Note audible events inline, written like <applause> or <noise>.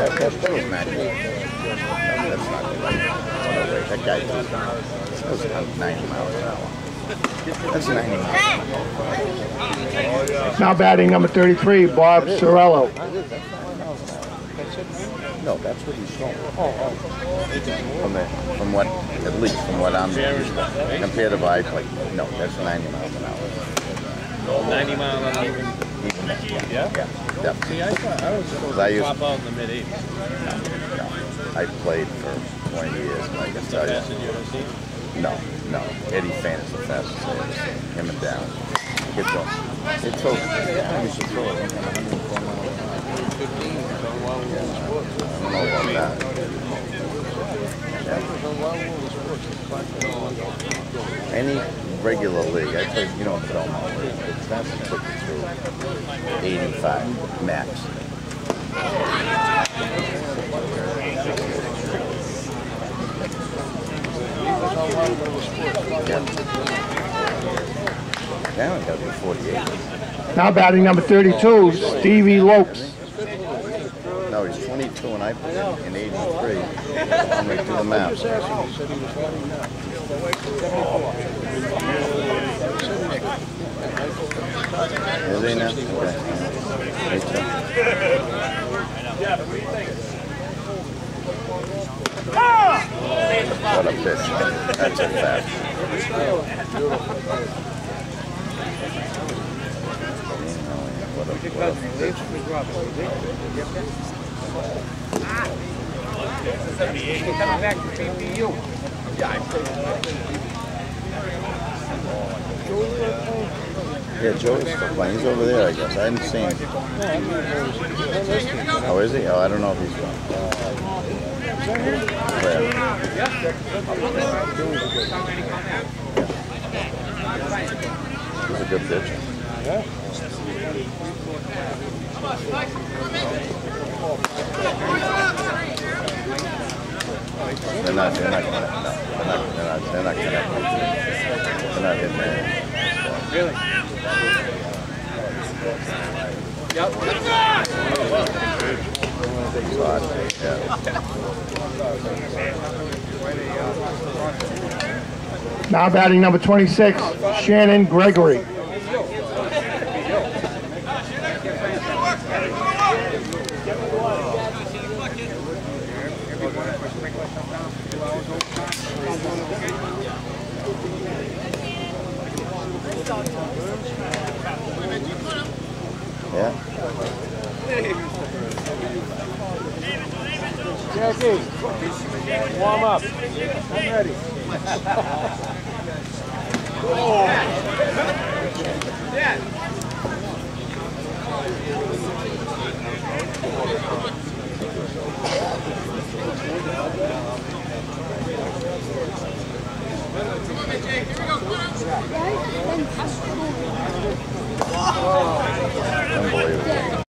That, that still is 90. That's not the right. No way. That guy does that's 90 miles an hour. That's 90 miles an hour. Now batting number 33, Bob Sorello. No, that's what he's showing. From the, from what, at least from what I'm used to, compared to bike, like, no, that's 90 miles an hour. 90 mile an hour. Yeah, Yeah? Yeah. See, I thought I was supposed to pop out in the mid 80s. No, I played for 20 years, and I can tell you. fastest you ever? No, no. Eddie Fan is the fastest I ever seen. Him and down. Get going. It took, yeah, we should throw it. I don't know about that. Yeah. Any regular league, I played, you know, Belmont League, took you through 85 max. Now I gotta be 48. Now batting number 32, Stevie Lopes. 22 and I played in 83. I'm gonna do the math. Is he now? Okay. What a pitch. That's a a, what a. Yeah, Joe's still playing. He's over there, I guess. I hadn't seen him. Oh, is he? Oh, I don't know if he's going. Where? He's a good pitcher. They're not, they're not, gonna- they're not, they're not, they're not connected. They're not hitting there. Really? Yeah. Now batting number 26, Shannon Gregory. Yeah. Jackie, warm up. I'm ready. Right? <laughs> <laughs>